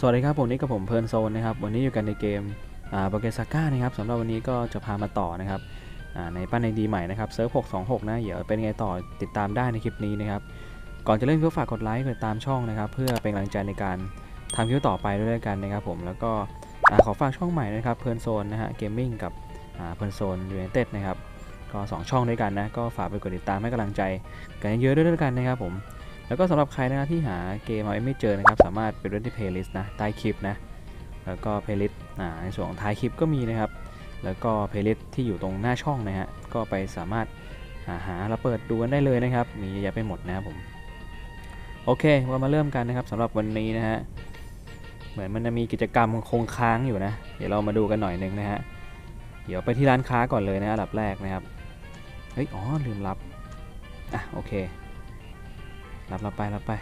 สวัสดีครับผมนี่กับผมเพลิร์นโซนนะครับวันนี้อยู่กันในเกมโปเกซาก้านะครับสำหรับวันนี้ก็จะพามาต่อนะครับอ่าในปั้นไอดีใหม่นะครับเซิร์ฟ626 นะเดี๋ยวเป็นไงต่อติดตามได้ในคลิปนี้นะครับก่อนจะเล่นก็ฝากกดไลค์กดติดตามช่องนะครับ เพื่อเป็นกำลังใจในการทำคลิปต่อไปด้วยกันนะครับผมแล้วก็อ่าขอฝากช่องใหม่นะครับเพลิร์นโซนนะฮะเกมมิ่งกับเพลิร์นโซนยูไนเต็ดนะครับก็สองช่องด้วยกันนะก็ฝากไปกดติดตามให้กำลังใจกันเยอะๆด้วยกันนะครับผม แล้วก็สำหรับใครนะที่หาเกมเอาไม่เจอนะครับ สามารถไปเล่นที่ playlist นะใต้คลิปนะแล้วก็ playlist ในส่วนของท้ายคลิปก็มีนะครับ แล้วก็ playlist ที่อยู่ตรงหน้าช่องนะฮะก็ไปสามารถหาหาแล้วเปิดดูกันได้เลยนะครับ มีเยอะแยะไปหมดนะครับผมโอเคเรามาเริ่มกันนะครับสำหรับวันนี้นะฮะเหมือนมันจะมีกิจกรรมคงค้างอยู่นะ เดี๋ยวเรามาดูกันหน่อยหนึงนะฮะเดี๋ยวไปที่ร้านค้าก่อนเลยนะอันดับแรกนะครับเฮ้ยอ๋อลืมรับอะโอเค รับเรับไปรับไป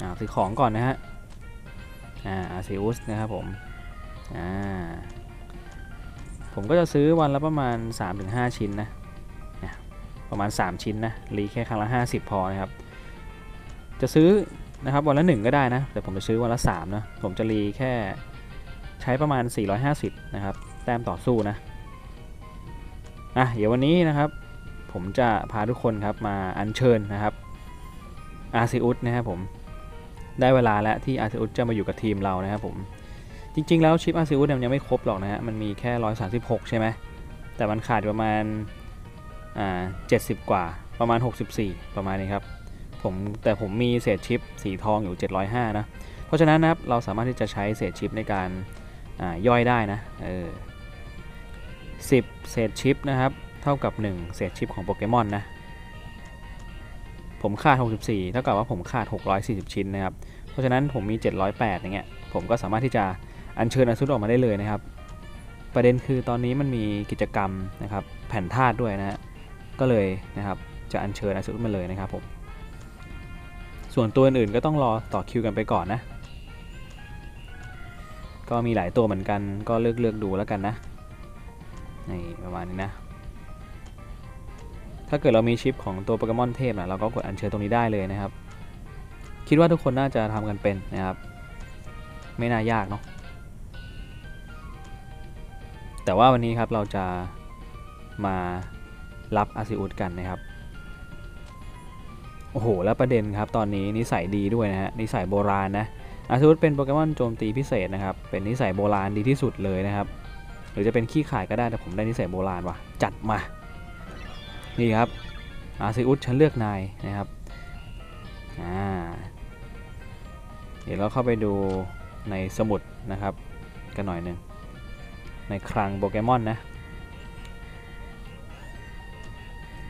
อ่าซื้อของก่อนนะฮะอ่าอาซิอุสนะครับผมอ่าผมก็จะซื้อวันละประมาณ 3-5 ชิ้นนะนะประมาณ 3 ชิ้นนะรีแค่ครั้งละ 50 พอนะครับ จะซื้อนะครับวันละ 1 ก็ได้นะ แต่ผมจะซื้อวันละ3นะผมจะรีแค่ใช้ประมาณ 450 นะครับ แต้มต่อสู้นะอะเดี๋ยววันนี้นะครับ ผมจะพาทุกคนครับมาอัญเชิญนะครับอาซิอุสนะครับผมได้เวลาแล้วที่อาซิอุสจะมาอยู่กับทีมเรานะครับผมจริง ๆ แล้วชิปอาซิอุสยังไม่ครบหรอกนะฮะมันมีแค่ 136 ใช่ไหมแต่มันขาดประมาณอ่า70กว่าประมาณ 64 ประมาณนี้ครับผมแต่ผมมีเศษชิปสีทองอยู่ 705 นะ เพราะฉะนั้นนะครับเราสามารถที่จะใช้เศษชิปในการย่อยได้นะเออ10 เศษชิปนะครับ ท่ากับ 1 เศษชิปของโปเกมอนนะ ผมขาด 64 เท่ากับว่าผมขาด 640 ชิ้นนะครับ เพราะฉะนั้นผมมี 708 อย่างเงี้ย ผมก็สามารถที่จะอัญเชิญอาซุดออกมาได้เลยนะครับ ประเด็นคือตอนนี้มันมีกิจกรรมนะครับแผ่นธาตุด้วยนะฮะ ก็เลยนะครับจะอัญเชิญอาซุดมาเลยนะครับผม ส่วนตัวอื่นก็ต้องรอต่อคิวกันไปก่อนนะ ก็มีหลายตัวเหมือนกัน ก็เลือกเลือกดูแล้วกันนะนี่ประมาณนี้นะ ถ้าเกิดเรามีชิปของตัวโปเกมอนเทพนะเราก็กดอัญเชิญตรงนี้ได้เลยนะครับ คิดว่าทุกคนน่าจะทำกันเป็นนะครับ ไม่น่ายากเนาะแต่ว่าวันนี้ครับเราจะมารับอาซิอุสกันนะครับโอ้โห แล้วประเด็นครับ ตอนนี้นิสัยดีด้วยนะฮะ นิสัยโบราณนะ อาซิอุสเป็นโปเกมอนโจมตีพิเศษนะครับ เป็นนิสัยโบราณดีที่สุดเลยนะครับ หรือจะเป็นขี้ข่ายก็ได้ แต่ผมได้นิสัยโบราณว่ะ จัดมา นี่ครับอาซิอุสฉันเลือกนายนะครับอ่าเดี๋ยวเราเข้าไปดูในสมุดนะครับ กันหน่อยหนึ่งในคลังโปเกมอนนะ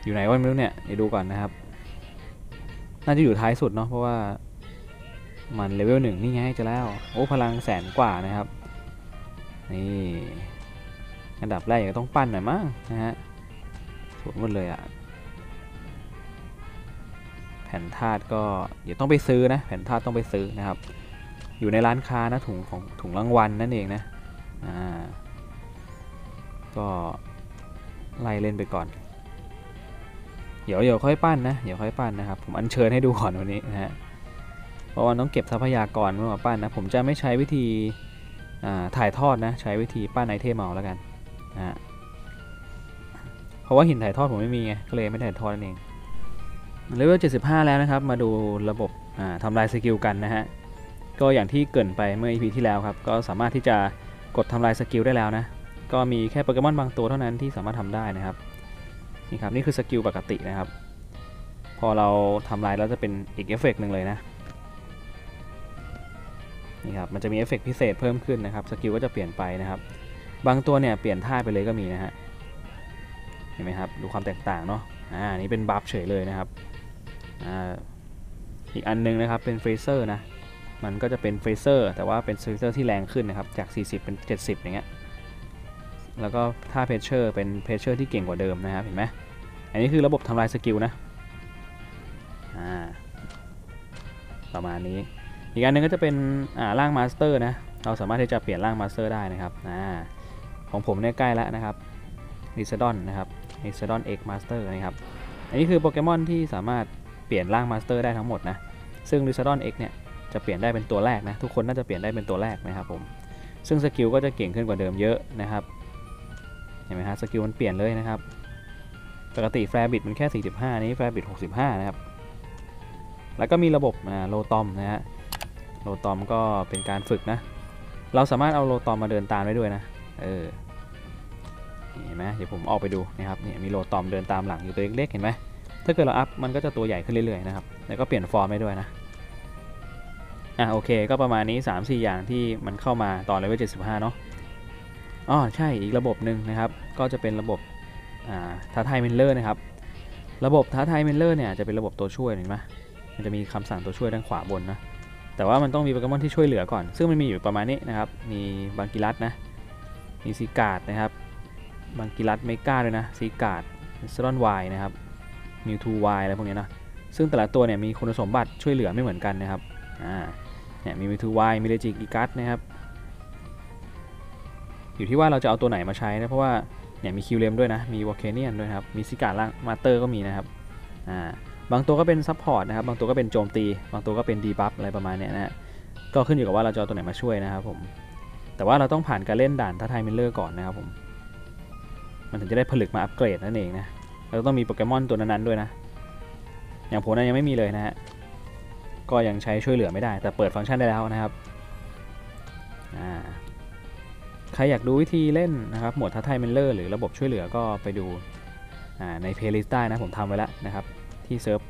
อยู่ไหนวะไม่รู้เนี่ยเดี๋ยวดูก่อนนะครับ น่าจะอยู่ท้ายสุดเนาะเพราะว่ามันเลเวลหนึ่งนี่ไงจะแล้ว โอ้พลังแสนกว่านะครับ นี่ อันดับแรกยังต้องปั้นหน่อยมั้งนะฮะ วยหมดเลยอะ่ะ แผ่นธาตุก็เดี๋ยวต้องไปซื้อนะ แผ่นธาตุต้องไปซื้อนะครับ อยู่ในร้านค้านะถุงของถุงรางวัลนั่นเองนะ อ่า ก็ไล่เล่นไปก่อน เดี๋ยวเดี๋ยวค่อยปั้นนะ เดี๋ยวค่อยปั้นนะครับ ผมอัญเชิญให้ดูก่อนวันนี้นะฮะ เพราะว่าต้องเก็บทรัพยากรเมื่อมาปั้นนะ ผมจะไม่ใช้วิธีถ่ายทอดนะ ใช้วิธีปั้นไอเทมเอาแล้วกันนะฮะ เพราะว่าหินถ่ายทอดผมไม่มีไงก็เลยไม่ถ่ายทอดนั่นเองเลเวล75 แล้วนะครับ มาดูระบบทำลาย skill กันนะฮะ ก็อย่างที่เกริ่นไปเมื่อ EP ที่แล้วครับ ก็สามารถที่จะกดทำลาย skill ได้แล้วนะ ก็มีแค่โปเกมอนบางตัวเท่านั้นที่สามารถทำได้นะครับ นี่ครับ นี่คือ skill ปกตินะครับ พอเราทำลายแล้วจะเป็นอีกเอฟเฟกหนึ่งเลยนะ นี่ครับ มันจะมีเอฟเฟกพิเศษเพิ่มขึ้นนะครับ skill ก็จะเปลี่ยนไปนะครับ บางตัวเนี่ยเปลี่ยนท่าไปเลยก็มีนะฮะ เห็นไหมครับ ดูความแตกต่างเนาะอ่านี่เป็นบัฟเฉยเลยนะครับอ่าอีกอันนึงนะครับเป็นเฟเซอร์นะมันก็จะเป็นเฟเซอร์แต่ว่าเป็นเฟเซอร์ที่แรงขึ้นนะครับจาก 40 เป็น 70 อย่างเงี้ยแล้วก็ท่าเพชเชอร์เป็นเพชเชอร์ที่เก่งกว่าเดิมนะครับเห็นไหมอันนี้คือระบบทำลายสกิลนะอ่าประมาณนี้ อีกอันนึงก็จะเป็นอ่าร่าง master นะเราสามารถที่จะเปลี่ยนร่าง master ได้นะครับอ่าของผมเนี่ยใกล้แล้วนะครับลิซาดอนนะครับ ลิซาดอน X master นะครับ อันนี้คือโปเกมอนที่สามารถเปลี่ยนร่าง master ได้ทั้งหมดนะ ซึ่งลิซาดอน X เนี่ยจะเปลี่ยนได้เป็นตัวแรกนะ ทุกคนน่าจะเปลี่ยนได้เป็นตัวแรกนะครับผม ซึ่ง skill ก็จะเก่งขึ้นกว่าเดิมเยอะนะครับ เห็นไหมฮะ skill มันเปลี่ยนเลยนะครับ ปกติ Flare Blitz มันแค่ 45 นี้ Flare Blitz 65 นะครับ แล้วก็มีระบบโลตอมนะฮะ โลตอมก็เป็นการฝึกนะ เราสามารถเอาโลตอมมาเดินตามได้ด้วยนะ เออ เห็นไหมเดี๋ยวผมออกไปดูนะครับเนี่ยมีโลตอมเดินตามหลังอยู่ตัวเล็กๆเห็นไหมถ้าเกิดเราอัพมันก็จะตัวใหญ่ขึ้นเรื่อยๆนะครับแล้วก็เปลี่ยนฟอร์มได้ด้วยนะอะโอเคก็ประมาณนี้ 3-4 อย่างที่มันเข้ามาตอนเลเวล75 เนาะอ๋อใช่อีกระบบหนึ่งนะครับ ก็จะเป็นระบบท้าทาย mirror นะครับ ระบบท้าทาย mirror เนี่ยจะเป็นระบบตัวช่วยเห็นไหมมันจะมีคำสั่งตัวช่วยด้านขวาบนนะแต่ว่ามันต้องมีโปเกมอนที่ช่วยเหลือก่อน ซึ่งมันมีอยู่ประมาณนี้นะครับ มีบังกิรัสนะ มีซีกาดนะครับ บังกิรัสเมกาด้วยนะซีการ์ดซรอนวนะครับมิวทูวอะไรพวกนี้นะซึ่งแต่ละตัวเนี่ยมีคุณสมบัติช่วยเหลือไม่เหมือนกันนะครับอ่าเนี่ยมีมิวทูวมีเลจิกอีกัสนะครับอยู่ที่ว่าเราจะเอาตัวไหนมาใช้นะเพราะว่าเนี่ยมีคิวเลมด้วยนะมีวอลเคเนียนด้วยครับมีซิการ์ดร่าง master ก็มีนะครับอ่าบางตัวก็เป็น support นะครับบางตัวก็เป็นโจมตี บางตัวก็เป็น debuff อะไรประมาณเนี้ยนะฮะก็ขึ้นอยู่กับว่าเราจะเอาตัวไหนมาช่วยนะครับผมแต่ว่าเราต้องผ่านการเล่นด่านท้าทาย mirror ก่อนนะครับผม มันถึงจะได้ผลึกมาอัปเกรดนั่นเองนะเราต้องมีโปเกมอนตัวนั้นๆด้วยนะ อย่างผมนั้นยังไม่มีเลยนะฮะก็ยังใช้ช่วยเหลือไม่ได้ แต่เปิดฟังก์ชันได้แล้วนะครับใครอยากดูวิธีเล่นนะครับหมวดท้าทาย mirror หรือระบบช่วยเหลือก็ไปดูใน playlist ได้นะผมทำไว้แล้วนะครับ ที่เซิร์ฟ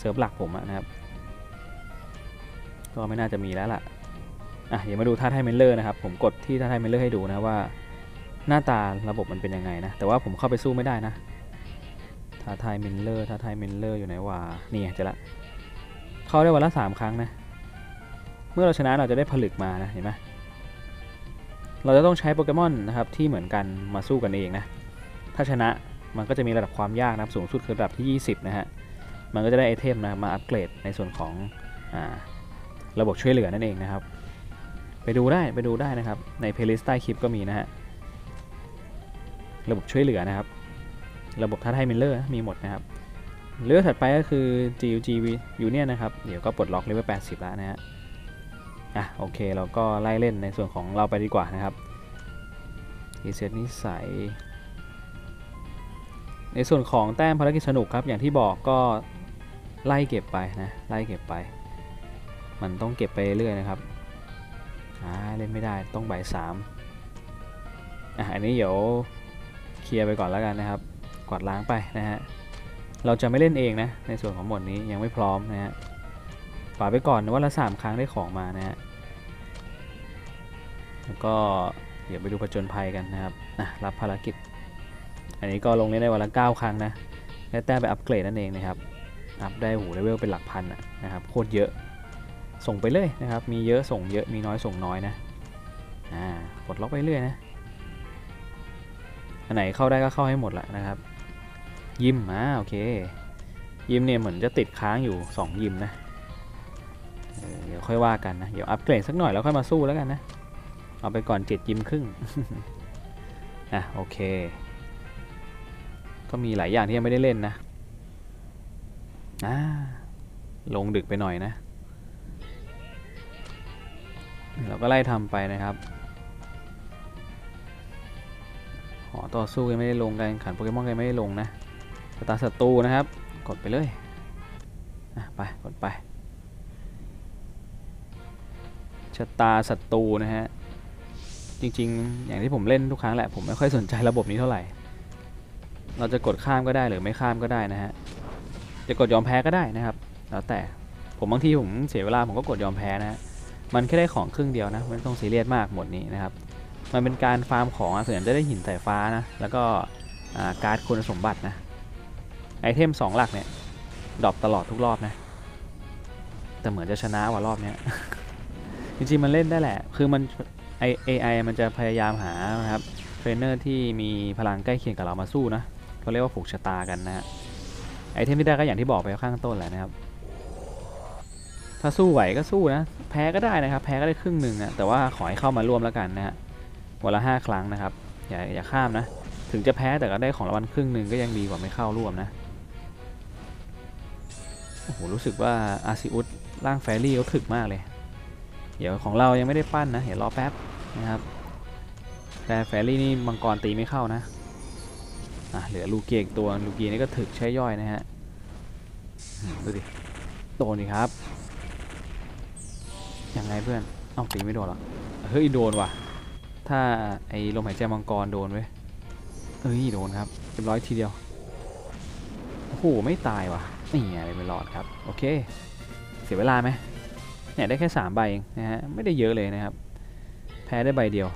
เซิร์ฟหลักผมนะครับก็ไม่น่าจะมีแล้วล่ะอะเดี๋ยวมาดูท้าทาย mirror นะครับ ผมกดที่ท้าทาย mirror ให้ดูนะว่า หน้าตาระบบมันเป็นยังไงนะ แต่ว่าผมเข้าไปสู้ไม่ได้นะท้าทาย mirror ท้าทาย mirror อยู่ไหนวะนี่เจอละ เข้าได้วันละสามครั้งนะ เมื่อเราชนะเราจะได้ผลึกมานะเห็นไหมเราจะต้องใช้โปเกมอนนะครับที่เหมือนกันมาสู้กันเองนะ ถ้าชนะมันก็จะมีระดับความยากนะสูงสุดคือระดับที่ 20 นะฮะ มันก็จะได้ item นะมาอัปเกรดในส่วนของอระบบช่วยเหลือนั่นเองนะครับ ไปดูได้ไปดูได้นะครับใน playlist ใต้คลิปก็มีนะฮะ ระบบช่วยเหลือนะครับ ระบบท้าทาย mirror มีหมดนะครับเรื่องถัดไปก็คือ GUG Union นะครับ เดี๋ยวก็ปลดล็อกเลเวล80 แล้วนะฮะอะโอเคเราก็ไล่เล่นในส่วนของเราไปดีกว่านะครับ reset นิสัย ในส่วนของแต้มภารกิจสนุกครับ อย่างที่บอกก็ไล่เก็บไปนะ ไล่เก็บไป มันต้องเก็บไปเรื่อยนะครับอ่าเล่นไม่ได้ต้องบ่ายสามอะอันนี้เดี๋ยว เคลียร์ไปก่อนแล้วกันนะครับกวาดล้างไปนะฮะเราจะไม่เล่นเองนะในส่วนของหมดนี้ยังไม่พร้อมนะฮะฝากไปก่อนว่าละสามครั้งได้ของมานะฮะแล้วก็เดี๋ยวไปดูผจญภัยกันนะครับนะรับภารกิจ อันนี้ก็ลงเล่นได้วันละ9ครั้งนะได้แต้มไปอัปเกรดนั่นเองนะครับอัพได้หูเลเวลเป็นหลักพันนะครับโคตรเยอะส่งไปเลยนะครับมีเยอะส่งเยอะมีน้อยส่งน้อยนะอ่าปลดล็อกไปเรื่อยนะ อันไหนเข้าได้ก็เข้าให้หมดแหละนะครับ ยิมอ่าโอเค ยิมเนี่ยเหมือนจะติดค้างอยู่ 2 ยิมนะเดี๋ยวค่อยว่ากันนะ เดี๋ยวอัปเกรดสักหน่อยแล้วค่อยมาสู้แล้วกันนะ เอาไปก่อน 7 ยิมครึ่งอะโอเค ก็มีหลายอย่างที่ยังไม่ได้เล่นนะอ่าลงดึกไปหน่อยนะ เราก็ไล่ทำไปนะครับ อต่อสู้ยังไม่ได้ลงการแข่งขันโปเกมอนยังไม่ได้ลงนะสตาร์ศัตรูนะครับ กดไปเลยอะไปกดไปชะตาศัตรูนะฮะจริงๆ อย่างที่ผมเล่นทุกครั้งแหละผมไม่ค่อยสนใจระบบนี้เท่าไหร่ เราจะกดข้ามก็ได้หรือไม่ข้ามก็ได้นะฮะจะกดยอมแพ้ก็ได้นะครับ แล้วแต่ผมบางทีผมเสียเวลาผมก็กดยอมแพ้นะฮะมันแค่ได้ของครึ่งเดียวนะไม่ต้องซีเรียสมากโหมดนี้นะครับ มันเป็นการฟาร์มของส่วนใหญ่จะได้หินสายฟ้านะ แล้วก็การ์ดคุณสมบัตินะ item 2 หลักเนี่ย drop ตลอดทุกรอบนะ แต่เหมือนจะชนะว่ารอบเนี้ย จริงๆ มันเล่นได้แหละ คือมันไอ AI มันจะพยายามหานะครับเทรนเนอร์ที่มีพลังใกล้เคียงกับเรามาสู้นะเขาเรียกว่าผูกชะตากันนะฮะไอเทมที่ได้ก็อย่างที่บอกไปข้างต้นแหละนะครับ ถ้าสู้ไหวก็สู้นะ แพ้ก็ได้นะครับ แพ้ก็ได้ครึ่งหนึ่งนะแต่ว่าขอให้เข้ามาร่วมแล้วกันนะฮะ วันละห้าครั้งนะครับ อย่าอย่าข้ามนะ ถึงจะแพ้แต่ก็ได้ของรางวัลครึ่งหนึ่งก็ยังดีกว่าไม่เข้าร่วมนะ โอ้โห รู้สึกว่าอาซิอุสร่างแฟรี่เขาถึกมากเลย เดี๋ยวของเรายังไม่ได้ปั้นนะ เดี๋ยวรอแป๊บนะครับ แต่แฟรี่นี่มังกรตีไม่เข้านะอะเหลือลูเกียอีกตัวลูเกียนี่ก็ถึกใช้ย่อยนะฮะดูดิโดนดิครับยังไงเพื่อน เอ้าตีไม่โดนหรอ เฮ้ยโดนว่ะ ถ้าไอ้ลมหายใจมังกรโดนเว้ยเอ้ยโดนครับเรียบร้อยทีเดียวโอ้โหไม่ตายว่ะนี่ไงไม่รอดครับโอเค เสียเวลาไหมเนี่ยได้แค่สามใบเองนะฮะไม่ได้เยอะเลยนะครับ แพ้ได้ใบเดียว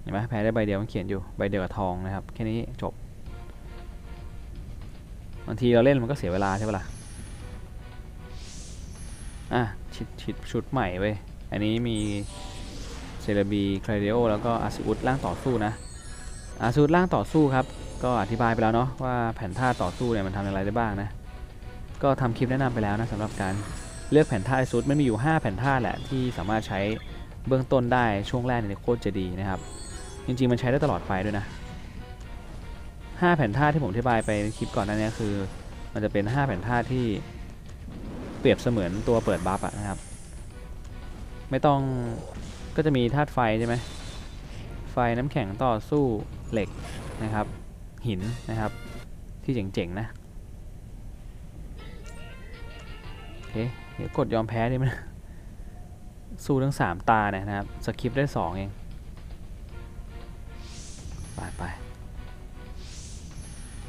เห็นไหมแพ้ได้ใบเดียวมันเขียนอยู่ใบเดียวกับทองนะครับแค่นี้จบบางทีเราเล่นมันก็เสียเวลาใช่ปะล่ะอะชิดชิดชุดใหม่เว้ยอันนี้มี เซเลบีคลาเดโอแล้วก็อาซิอุสร่างต่อสู้นะอาซิอุสร่างต่อสู้ครับ ก็อธิบายไปแล้วเนาะว่าแผนท่าต่อสู้เนี่ยมันทำอะไรได้บ้างนะ ก็ทำคลิปแนะนำไปแล้วนะสำหรับการเลือกแผนท่าอาซิอุสมันมีอยู่ 5 แผนท่าแหละที่สามารถใช้เบื้องต้นได้ช่วงแรกเนี่ยโคตรจะดีนะครับ จริงๆมันใช้ได้ตลอดไปด้วยนะ 5 แผนท่าที่ผมอธิบายไปในคลิปก่อนหน้านี้คือ มันจะเป็น 5 แผนท่าที่เปรียบเสมือนตัวเปิดบัฟนะครับ ไม่ต้อง ก็จะมีธาตุไฟใช่ไหมไฟน้ำแข็งต่อสู้เหล็กนะครับ หินนะครับ ที่เจ๋งๆนะโอเคเดี๋ยวกดยอมแพ้ดิมันสู้ทั้งสามตาเนี่ยนะครับสคริปได้สองเอง ไปไป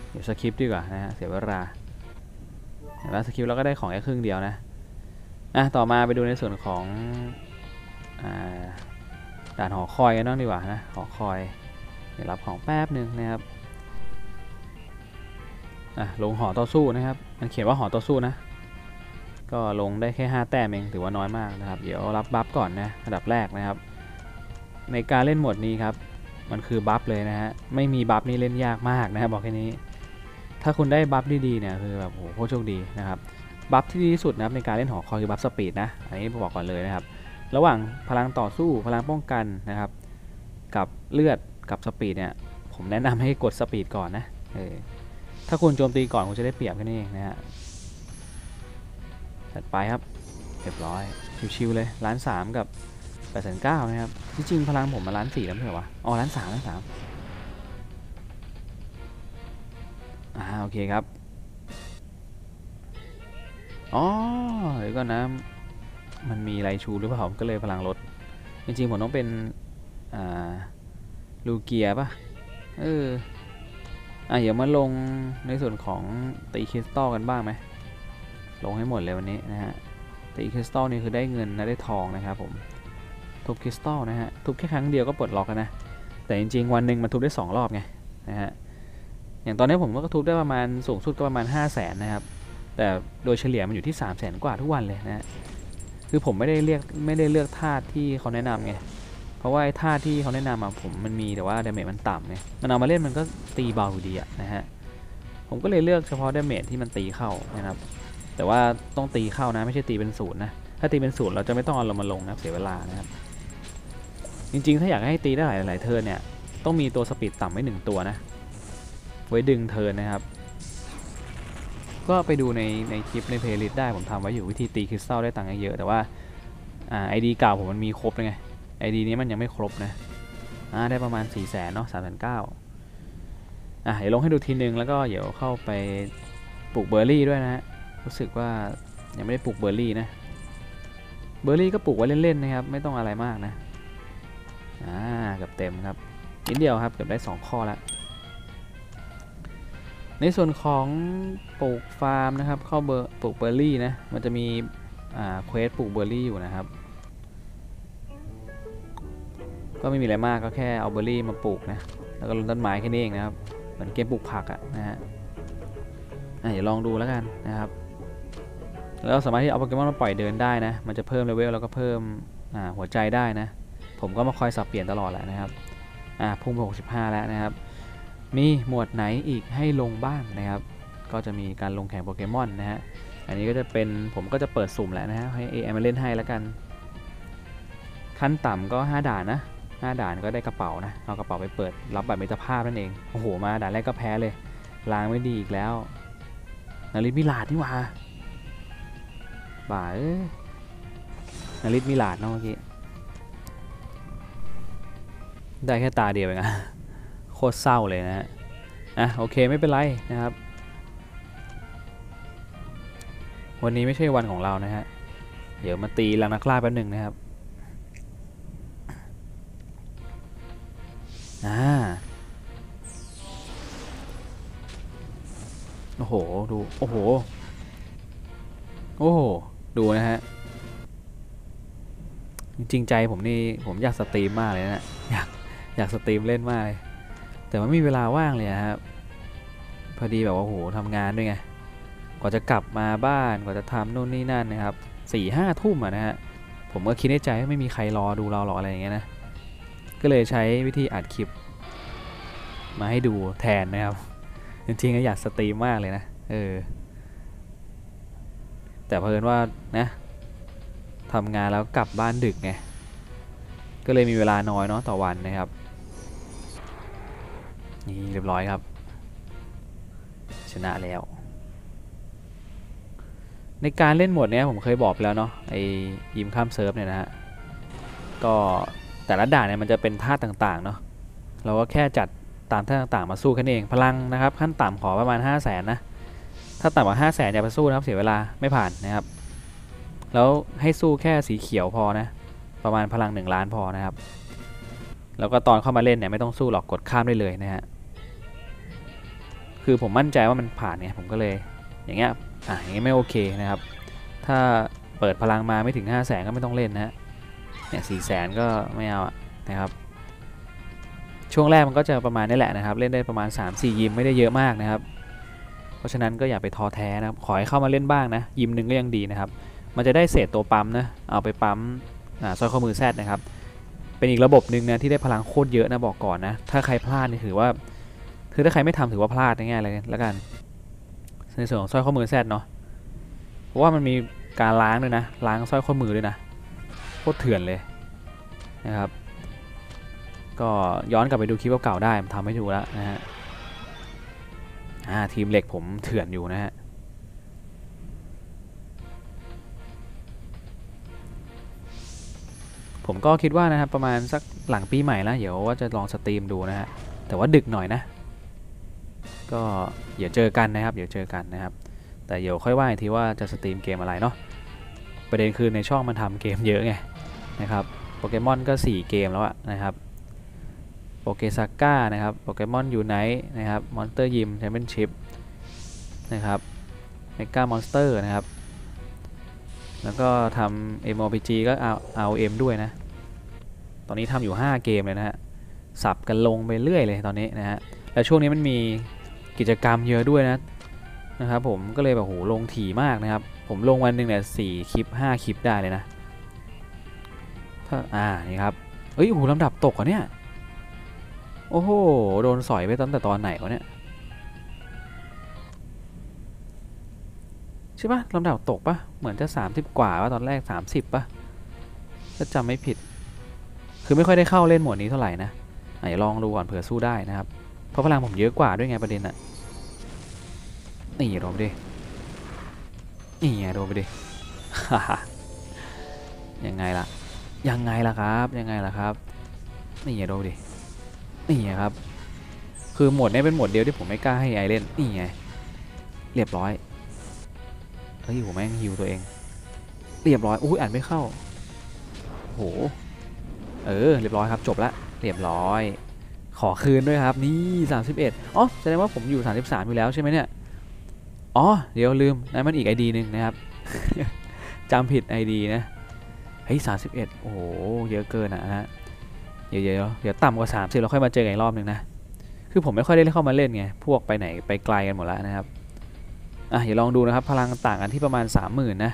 เดี๋ยวสคริปดีกว่านะฮะเสียเวลาเห็นไหมสคริปเราก็ได้ของแค่ครึ่งเดียวนะอะต่อมาไปดูในส่วนของ ด่านหอคอยกันบ้างดีกว่านะหอคอยเดี๋ยวรับของแป๊บหนึ่งนะครับอะลงหอต่อสู้นะครับ มันเขียนว่าหอต่อสู้นะ ก็ลงได้แค่ 5 แต้มเองถือว่าน้อยมากนะครับ เดี๋ยวรับ buff ก่อนนะอันดับแรกนะครับ ในการเล่นโหมดนี้ครับ มันคือ buff เลยนะฮะ ไม่มี buff นี่เล่นยากมากนะครับบอกแค่นี้ ถ้าคุณได้ buff ดีๆเนี่ยคือแบบโหโคตรโชคดีนะครับ buff ที่ดีที่สุดนะครับในการเล่นหอคอยคือ buff speed นะ อันนี้บอกก่อนเลยนะครับ ระหว่างพลังต่อสู้พลังป้องกันนะครับ กับเลือดกับสปีดเนี่ยผมแนะนำให้กดสปีดก่อนนะเออถ้าคุณโจมตีก่อนคุณจะได้เปรียบแค่นี้เองนะฮะถัดไปครับเรียบร้อยชิวๆเลยล้านสามกับแปดแสนเก้านะครับที่จริงพลังผมมาล้านสี่แล้วไม่ใช่เหรอวะอ๋อล้านสามล้านสามอ่าโอเคครับอ๋อเดี๋ยวก่อนนะ มันมีไรชูหรือเปล่าผมก็เลยพลังลดจริงๆผมต้องเป็นอ่าลูเกียป่ะเอออะเดี๋ยวมาลงในส่วนของตีคริสตัลกันบ้างไหมลงให้หมดเลยวันนี้นะฮะตีคริสตัลนี่คือได้เงินนะได้ทองนะครับผมทุบคริสตัลนะฮะทุบแค่ครั้งเดียวก็ปลดล็อกแล้วนะแต่จริงๆวันหนึ่งมันทุบได้ 2 รอบไงนะฮะอย่างตอนนี้ผมก็ทุบได้ประมาณสูงสุดก็ประมาณ 5 0 0แสนนะครับแต่โดยเฉลี่ยมันอยู่ที่ 3 0 0แสนกว่าทุกวันเลยนะฮะ คือผมไม่ได้เรียกไม่ได้เลือกธาตุที่เขาแนะนำไงเพราะว่าธาตุที่เขาแนะนำอะผมมันมีแต่ว่า damage มันต่ำไงมันเอามาเล่นมันก็ตีเบาอยู่ดีอะนะฮะผมก็เลยเลือกเฉพาะ damage ที่มันตีเข้านะครับ แต่ว่าต้องตีเข้านะไม่ใช่ตีเป็นศูนย์นะถ้าตีเป็นศูนย์เราจะไม่ต้องเอาลงมาลงนะเสียเวลานะครับจริงๆ ถ้าอยากให้ตีได้หลายหลาย turn เนี่ยต้องมีตัว speed ต่ำไว้หนึ่งตัวนะ ไว้ดึง turn นะครับ ก็ไปดูในในคลิปใน playlist ได้ผมทำไว้อยู่วิธีตีคริสตัลได้ตังค์เยอะแต่ว่าอ่าไอดีเก่าผมมันมีครบเลยไงไอดีนี้มันยังไม่ครบนะอ่าได้ประมาณ4ี่แสนเนาะสามแสนเก้าอะเดี๋ยวลงให้ดูทีนึงแล้วก็เดี๋ยวเข้าไปปลูกเบอร์รี่ด้วยนะฮะรู้สึกว่ายังไม่ได้ปลูกเบอร์รี่นะเบอร์รี่ก็ปลูกไว้เล่นๆนะครับไม่ต้องอะไรมากนะอ่าเกือบเต็มครับนิดเดียวครับเกือบได้ 2 ข้อแล้ว ในส่วนของปลูกฟาร์มนะครับเข้าเบอร์ปลูกเบอร์รี่นะมันจะมี quest ปลูกเบอร์รี่อยู่นะครับ ก็ไม่มีอะไรมากก็แค่เอาเบอร์รี่มาปลูกนะแล้วก็ลงต้นไม้แค่นี้เองนะครับเหมือนเกมปลูกผักอะนะฮะเดี๋ยวลองดูแล้วกันนะครับแล้วสามารถที่เอาโปเกมอนมาปล่อยเดินได้นะ มันจะเพิ่มเลเวลแล้วก็เพิ่มหัวใจได้นะ ผมก็มาคอยสับเปลี่ยนตลอดแหละนะครับ อ่าพุ่งไป65 แล้วนะครับ มีหมวดไหนอีกให้ลงบ้างนะครับ ก็จะมีการลงแข่งโปเกมอนนะฮะ อันนี้ก็จะเป็นผมก็จะเปิดสุ่มแหละนะฮะ ให้ AI มาเล่นให้แล้วกัน ขั้นต่ำก็ 5 ด่านนะ 5 ด่านก็ได้กระเป๋านะ เอากระเป๋าไปเปิดรับบัตรมิตรภาพนั่นเอง โอ้โห มาด่านแรกก็แพ้เลย ล้างไม่ดีอีกแล้ว นาริมิลาดนี่ว่าบ่าเอ้นาริสมิลาดเนาะเมื่อกี้ ได้แค่ตาเดียวเองอะ ตรเศร้าเลยนะฮะอะโอเคไม่เป็นไรนะครับ วันนี้ไม่ใช่วันของเรานะฮะเดี๋ยวมาตีลังนักล่าแป๊บหนึ่งนะครับอ่าโอ้โห ดู โอ้โห โอ้โห ดูนะฮะ จริงใจผมนี่ ผมอยาก stream มากเลยนะ อยาก อยาก stream เล่นมากเลย แต่ว่าไม่มีเวลาว่างเลยอะครับพอดีแบบว่าโอ้โหทำงานด้วยไงกว่าจะกลับมาบ้านกว่าจะทำนู่นนี่นั่นนะครับสี่ห้าทุ่มอะนะฮะผมก็คิดในใจว่าไม่มีใครรอดูเราหรอกอะไรอย่างเงี้ยนะก็เลยใช้วิธีอัดคลิป มาให้ดูแทนนะครับจริงๆก็อยากสตรีมมากเลยนะเออแต่เพิ่นว่านะทำงานแล้วกลับบ้านดึกไงก็เลยมีเวลาน้อยเนาะต่อวันนะครับ นี่เรียบร้อยครับ ชนะแล้ว ในการเล่นหมดเนี้ยผมเคยบอกไปแล้วเนาะไอยิมข้ามเซิร์ฟเนี่ยนะฮะก็แต่ละด่านเนี่ยมันจะเป็นท่าต่างๆเนาะเราก็แค่จัดตามท่าต่างๆมาสู้แค่นั้นเองพลังนะครับขั้นต่ำขอประมาณ 5 0 0แสนนะถ้าต่ำกว่า 5 0 0แสนอย่าไปสู้นะครับเสียเวลาไม่ผ่านนะครับ แล้วให้สู้แค่สีเขียวพอนะประมาณพลัง 1 ล้านพอนะครับ แล้วก็ตอนเข้ามาเล่นเนี่ยไม่ต้องสู้หรอกกดข้ามได้เลยนะฮะคือผมมั่นใจว่ามันผ่านเนี่ยผมก็เลยอย่างเงี้ยอะอย่างเงี้ยไม่โอเคนะครับ ถ้าเปิดพลังมาไม่ถึง 5 0 0แสนก็ไม่ต้องเล่นนะฮะเนี่ยสี่แสนก็ไม่เอาอะนะครับ ช่วงแรกมันก็จะประมาณนี้แหละนะครับ เล่นได้ประมาณ 3-4 ยิมไม่ได้เยอะมากนะครับ เพราะฉะนั้นก็อย่าไปท้อแท้นะครับ ขอให้เข้ามาเล่นบ้างนะ ยิมหนึ่งก็ยังดีนะครับ มันจะได้เศษตัวปั๊มนะ เอาไปปั๊มอ่าสร้อยข้อมือแซดนะครับ เป็นอีกระบบหนึ่งนะที่ได้พลังโคตรเยอะนะบอกก่อนนะ ถ้าใครพลาดนี่ถือว่าคือถ้าใครไม่ทำถือว่าพลาดง่ายๆเลยแล้วกันในส่วนของสร้อยข้อมือแซดเนาะเพราะว่ามันมีการล้างด้วยนะล้างสร้อยข้อมือด้วยนะโคตรเถื่อนเลยนะครับ ก็ย้อนกลับไปดูคลิปเก่าๆได้ทำให้ดูแล้วนะฮะอ่าทีมเหล็กผมเถื่อนอยู่นะฮะ ผมก็คิดว่านะครับประมาณสักหลังปีใหม่แล้วเดี๋ยวว่าจะลอง stream ดูนะฮะแต่ว่าดึกหน่อยนะ ก็เดี๋ยวเจอกันนะครับ เดี๋ยวเจอกันนะครับ แต่เดี๋ยวค่อยว่าอีกทีว่าจะ stream เกมอะไรเนาะประเด็นคือในช่องมันทำเกมเยอะไงนะครับโปเกมอนก็ 4 เกมแล้วอะนะครับโปเกซาก้านะครับโปเกมอนยูไนท์นะครับมอนสเตอร์ยิมแชมเปี้ยนชิพนะครับเมกามอนสเตอร์นะครับ แล้วก็ทำ MOPG ก็เอาเอา M ด้วยนะ อนนี้ทำอยู่ 5 เกมเลยนะฮะสับกันลงไปเรื่อยเลยตอนนี้นะฮะแล้วช่วงนี้มันมีกิจกรรมเยอะด้วยนะนะครับผมก็เลยแบบโหลงถี่มากนะครับ ผมลงวันหนึ่งเนี่ยสี่คลิป 5 คลิปได้เลยนะถ้าอ่านี่ครับเอ้ยโหลำดับตกอะเนี่ยโอ้โหโดนสอยไปตั้งแต่ตอนไหนวะเนี่ยใช่ปะลำดับตกปะเหมือนจะ 30 กว่าว่าตอนแรก 30ปะถ้าจำไม่ผิด คือไม่ค่อยได้เข้าเล่นหมวดนี้เท่าไหร่นะไหนลองดูก่อนเผื่อสู้ได้นะครับ เพราะพลังผมเยอะกว่าด้วยไงประเด็นอะนี่โดนไปดิ นี่ไงโดนไปดิ ยังไงล่ะ ยังไงล่ะครับ ยังไงล่ะครับ นี่ไงโดนไปดิ นี่ไงครับ คือหมวดนี้เป็นหมวดเดียวที่ผมไม่กล้าให้ไอเล่น นี่ไง เรียบร้อย เฮ้ยผมแม่งฮิวตัวเอง เรียบร้อย อุ้ยอ่านไม่เข้าโห เออเรียบร้อยครับจบละเรียบร้อย ขอคืนด้วยครับนี่31อ๋อแสดงว่าผมอยู่ 33อยู่แล้วใช่ไหมเนี่ยอ๋อเดี๋ยวลืมนั่นมันอีก ID หนึ่งนะครับจำผิด ID นะเฮ้ย31โอ้โหเยอะเกินอะฮะเดี๋ยวเดี๋ยวเดี๋ยวต่ำกว่า30เราค่อยมาเจอกันอีกรอบหนึ่งนะคือผมไม่ค่อยได้เข้ามาเล่นไงพวกไปไหนไปไกลกันหมดแล้วนะครับอะเดี๋ยวลองดูนะครับพลังต่างกันที่ประมาณ 30,000นะ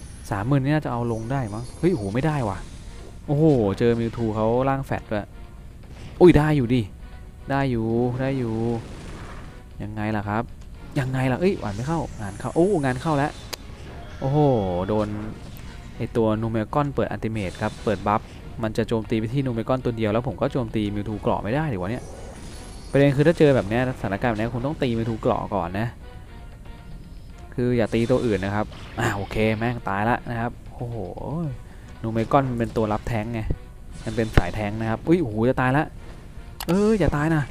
30,000นี่น่าจะเอาลงได้มั้งเฮ้ยโอ้โหไม่ได้ว่ะ โอ้โห เจอมิวทูเขาล่างแฟดด้วยอุ้ยได้อยู่ดิ ได้อยู่ได้อยู่ ยังไงล่ะครับ ยังไงล่ะ เอ้ยหวานไม่เข้างานเข้า โอ้งานเข้าแล้ว โอ้โห โดนไอตัวนูเมกอนเปิดอันติเมตครับ เปิดบัฟ มันจะโจมตีไปที่นูเมกอนตัวเดียวแล้วผมก็โจมตีมิวทูเกราะไม่ได้ดีกว่าเนี่ย ประเด็นคือถ้าเจอแบบนี้สถานการณ์แบบนี้คุณต้องตีมิวทูเกราะก่อนนะ คืออย่าตีตัวอื่นนะครับ อ่าโอเคแม่งตายละนะครับ โอ้โห นูเมกอนมันเป็นตัวรับแทงไง มันเป็นสายแทงนะครับ อุ้ยโอ้โหจะตายละเอออย่าตายนะ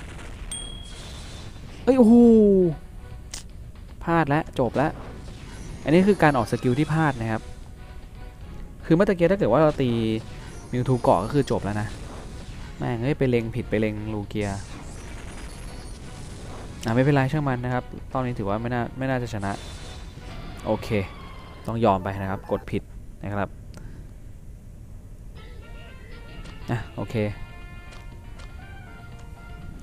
เอ้ยโอ้โหพลาดแล้วจบแล้ว อันนี้คือการออก skill ที่พลาดนะครับ คือเมื่อตะเกียถ้าเกิดว่าเราตีมิวทูเกาะก็คือจบแล้วนะ แม่งเอ้ยไปเล็งผิดไปเล็งลูเกียอะไม่เป็นไรช่างมันนะครับ ตอนนี้ถือว่าไม่น่าไม่น่าจะชนะ โอเค ต้องยอมไปนะครับ กดผิดนะครับ อะโอเค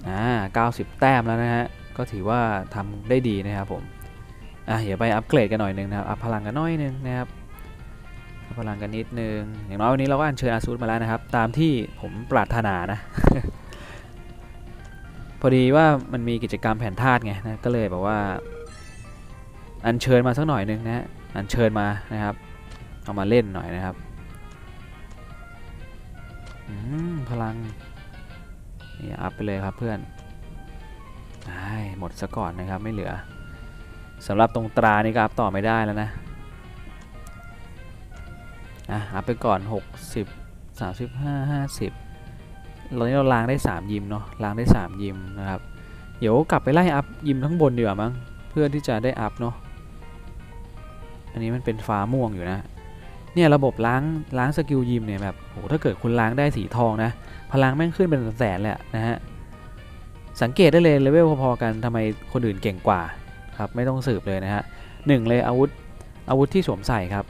อ่า90 แต้มแล้วนะฮะ ก็ถือว่าทำได้ดีนะครับผม อะเดี๋ยวไปอัปเกรดกันหน่อยหนึงนะครับ อัพพลังกันหน่อยหนึงนะครับอัพพลังกันนิดนึง อย่างน้อยวันนี้เราก็อัญเชิญอาซูสมาแล้วนะครับ ตามที่ผมปรารถนานะ พอดีว่ามันมีกิจกรรมแผ่นธาตุไงนะ ก็เลยแบบว่า อัญเชิญมาสักหน่อยหนึงนะฮะอัญเชิญมานะครับ เอามาเล่นหน่อยนะครับ พลัง นี่อัพไปเลยครับเพื่อนไอ้หมดซะก่อนนะครับไม่เหลือสำหรับตรงตรานี่ก็อัพต่อไม่ได้แล้วนะอะอัพไปก่อน 60 35 50เรานี้เราล้างได้ 3 ยิมเนาะล้างได้ 3 ยิมนะครับเดี๋ยวกลับไปไล่อัพยิมข้างบนดีกว่ามั้งเพื่อที่จะได้อัพเนาะอันนี้มันเป็นฟ้าม่วงอยู่นะ เนี่ยระบบล้างล้าง skill ยิมเนี่ยแบบโหถ้าเกิดคุณล้างได้สีทองนะพลังแม่งขึ้นเป็นแสนเลยนะฮะสังเกตได้เลยเลเวลพอๆกันทำไมคนอื่นเก่งกว่าครับไม่ต้องสืบเลยนะฮะหนึ่งเลยอาวุธอาวุธที่สวมใส่ครับ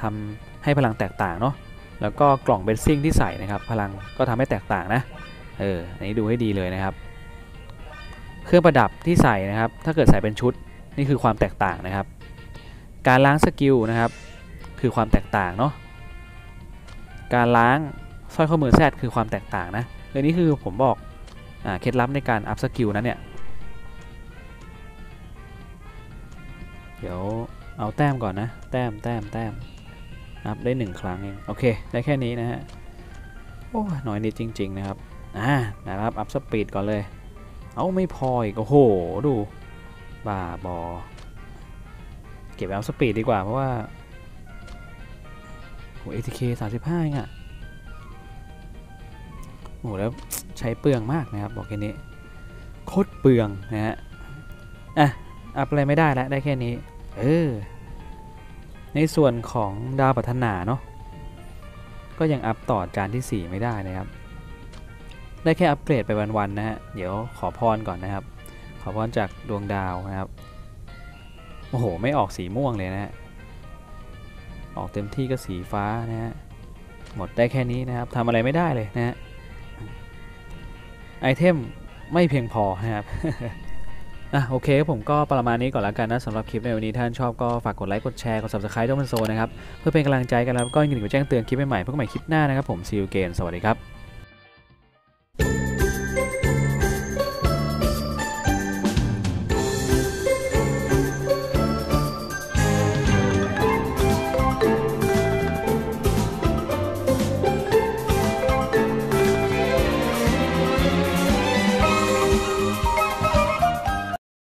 ทำให้พลังแตกต่างเนาะแล้วก็กล่อง blessing ที่ใส่นะครับ พลังก็ทำให้แตกต่างนะเอออันนี้ดูให้ดีเลยนะครับ เครื่องประดับที่ใส่นะครับ ถ้าเกิดใส่เป็นชุดนี่คือความแตกต่างนะครับ การล้าง skill นะครับ คือความแตกต่างเนาะการล้างสร้อยข้อมือ Z คือความแตกต่างนะเรื่องนี้คือผมบอกอเคล็ดลับในการอัพ skill นั้นเนี่ยเดี๋ยวเอาแต้มก่อนนะ แต้มแต้มแต้มอัพได้หนึ่งครั้งเอง โอเค ได้แค่นี้นะฮะ โอ้ยน้อยนิดจริง ๆ นะครับ อ่า นะครับ อัพ speed ก่อนเลย เอาไม่พออีก โอ้โห ดู บ้าบอ เก็บอัพสปีดดีกว่า เพราะว่า โห ATK 35เองอะโหแล้วใช้เปลืองมากนะครับ บอกแค่นี้โคตรเปลืองนะฮะอะอัพอะไรไม่ได้แล้วได้แค่นี้ เออ ในส่วนของดาวปัฒนาเนาะก็ยังอัพต่อจานที่ 4 ไม่ได้นะครับ ได้แค่อัปเกรดไปวันๆนะฮะ เดี๋ยวขอพรก่อนนะครับ ขอพรจากดวงดาวนะครับ โอ้โห ไม่ออกสีม่วงเลยนะฮะ ออกเต็มที่ก็สีฟ้านะฮะหมดได้แค่นี้นะครับทำอะไรไม่ได้เลยนะฮะไอเทมไม่เพียงพอนะครับอะโอเคผมก็ประมาณนี้ก่อนแล้วกันนะสำหรับคลิปในวันนี้ท่านชอบก็ฝากกดไลค์กดแชร์กด subscribe ด้วยมันโซนะครับ เพื่อเป็นกำลังใจกันแล้วก็อย่าลืมกดแจ้งเตือนคลิปใหม่ๆเพื่อใหม่คลิปหน้านะครับผมซีอูเกนสวัสดีครับ